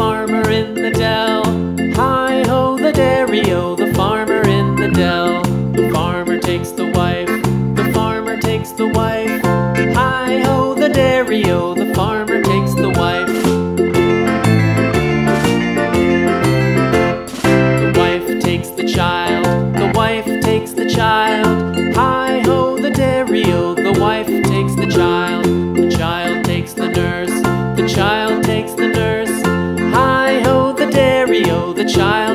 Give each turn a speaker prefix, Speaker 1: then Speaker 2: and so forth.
Speaker 1: farmer in the dell. Hi ho, the dairy o, the farmer in the dell. The farmer takes the wife, the farmer takes the wife. Hi ho, the dairy o, the farmer takes the wife. The wife takes the child, the wife takes the child. Hi ho, the dairy o, the wife takes the child. The child takes the nurse, the child takes the child.